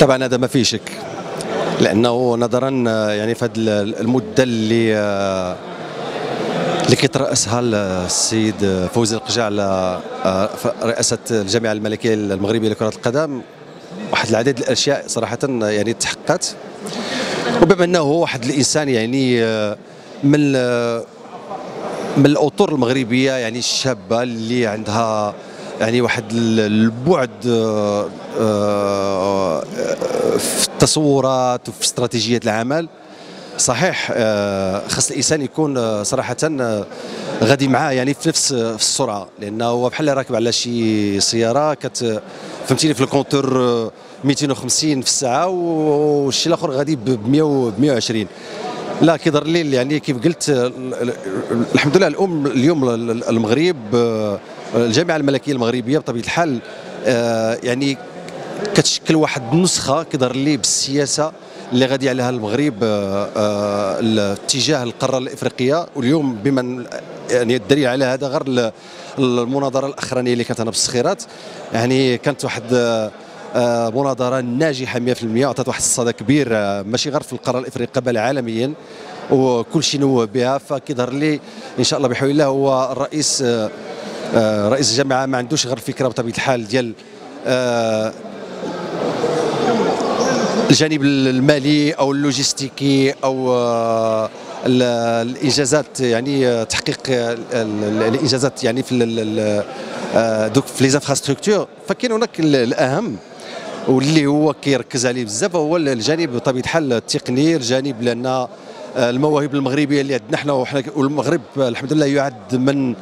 طبعا هذا ما فيه شك لأنه نظرا يعني في هذه المدة اللي اللي كيترأسها السيد فوزي القجع على رئاسة الجامعة الملكية المغربية لكرة القدم. واحد العديد الأشياء صراحة يعني تحققت. وبما أنه واحد الإنسان يعني من من الأطر المغربية يعني الشابة اللي عندها يعني واحد البعد آه، التصورات وفي استراتيجية العمل. صحيح آه، خاص الإنسان يكون صراحة غادي معاه يعني في نفس في السرعة. لأنه هو بحال راكب على شي سيارة كت فهمتيني في الكونتور 250 في الساعة والشيء الآخر غادي ب 100 ب 120 لا كيظهر لي يعني كيف قلت الحمد لله الأم اليوم المغرب الجامعة الملكية المغربية بطبيعة الحال آه، يعني كتشكل واحد النسخة كيظهر لي بالسياسة اللي غادي عليها المغرب آه، آه، اتجاه القارة الإفريقية. واليوم بما يعني الدليل على هذا غير المناظرة الأخرانية اللي كانت أنا بالسخيرات يعني كانت واحد مناظرة ناجحة 100% وعطات واحد الصدى كبير ماشي غير في القارة الإفريقية بل عالميا. وكل شيء نوه بها فكيظهر لي إن شاء الله بحول الله هو الرئيس آه، رئيس الجامعة. ما عندوش غير فكرة بطبيعة الحال ديال آه، الجانب المالي أو اللوجستيكي أو آه، الإنجازات يعني تحقيق الإنجازات يعني في donc في les infrastructures فكاين هناك الأهم واللي هو كيركز عليه بزاف هو الجانب بطبيعة الحال التقني الجانب لأن المواهب المغربية اللي عندنا حنا والمغرب الحمد لله يعد من آه،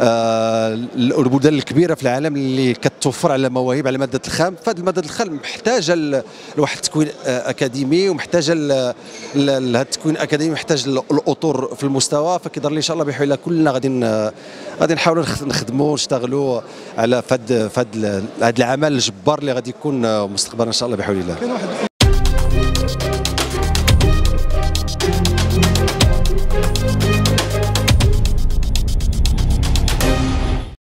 البلدان الكبيرة في العالم اللي كتوفر على مواهب على مادة الخام. فهذه المادة الخام محتاجة لواحد التكوين آه، أكاديمي ومحتاجة لهذا التكوين الأكاديمي محتاج الأطر في المستوى. فكيظهر لي إن شاء الله بحول كلنا غادي غادي نحاولوا نخدموا ونشتغلوا على فد فد هذا العمل الجبار اللي غادي يكون مستقبلا إن شاء الله بحول الله